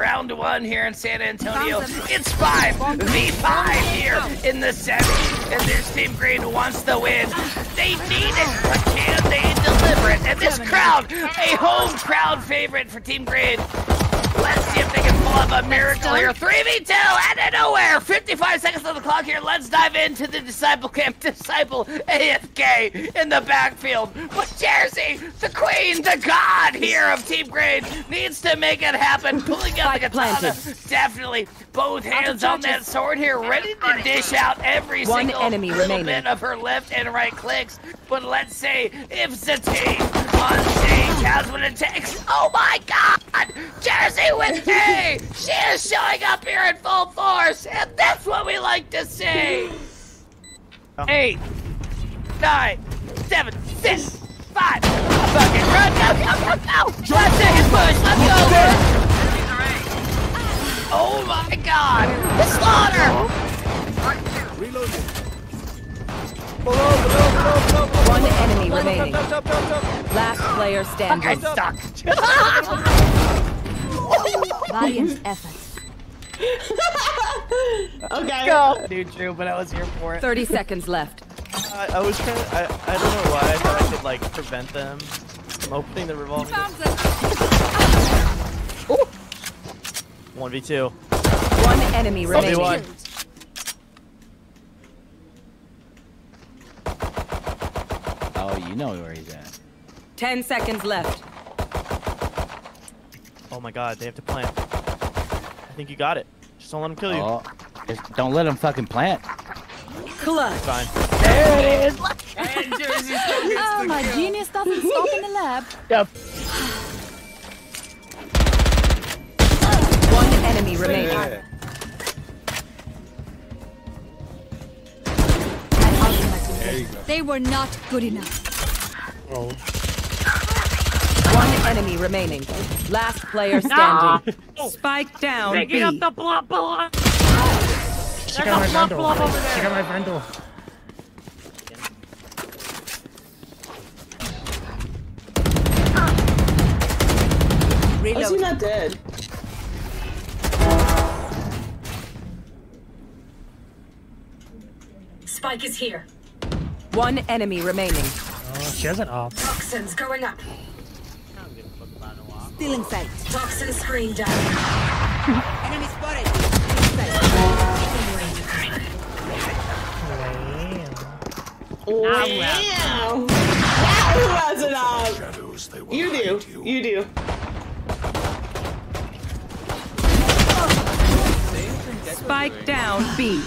Round one here in San Antonio. It's five v5 here in the semi, and this team green wants the win. They need it, but can they deliver it? And this crowd, a home crowd favorite for Team Green. Let's see if they can pull a miracle here. 3v2 out of nowhere. 55 seconds on the clock here. Let's dive into the Disciple Camp. Disciple AFK in the backfield. But Jersey, the queen, the god here of Team Green, needs to make it happen. Pulling out the katana. Definitely both hands on that sword here, ready to dish out every One single enemy little remaining. bit of her left and right clicks. But let's say if Zatine on stage has what it takes. Oh my god! Jersey with me! She is showing up here in full force, and that's what we like to see! Eight, nine, seven, six, five, fucking run, go, go, go, go! Five seconds push, let's go! Oh my god! The slaughter! Below, below, below, below, One enemy remaining. Last player standing. I'm stuck. Valiant effort. okay. Go. Dude, Drew, but I was here for it. 30 seconds left. Uh, I was trying to, I, I don't know why I thought I could, like, prevent them from opening the revolver. Ooh. 1v2. One enemy remaining. You know where he's at. 10 seconds left. Oh my god, they have to plant. I think you got it. Just don't let them kill you. Oh, just don't let him fucking plant. Clutch. Fine. There it is! Oh, my genius doesn't stop in the lab. Yep. One enemy remaining. They were not good enough. One enemy remaining. Last player standing. Spike down Picking up B. the blood blood! She got my vandal. She got my vandal. How's he not dead? Spike is here. One enemy remaining. Oh, she has an op. Toxins going up. Still in sight. Toxin screen down. Enemy spotted. Wow. Now who has an op? You do. You do. Spike down B.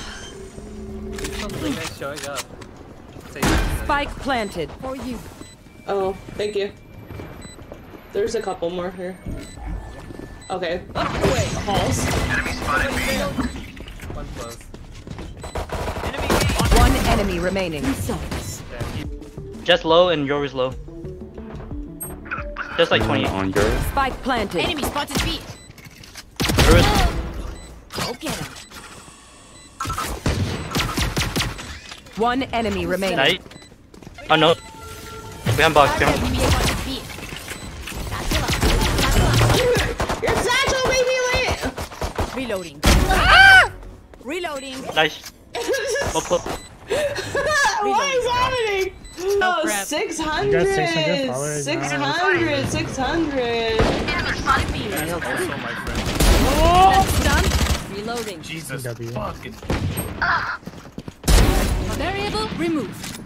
Spike planted. For you. Oh, thank you. There's a couple more here. Okay. Halls. One enemy remaining. Just low and yours low. Just like 20. On yours. Spike planted. Enemy spotted B. Yours. Go get him. One enemy remaining. Night. Oh no. Behind box. Behind. Enemy spotted B. Your satchel made me late! Reloading. Reloading. Nice. Oh, pull. what is happening? Oh, You 600! got 600 followers, 600! 600! That's done. Reloading. W. Variable removed.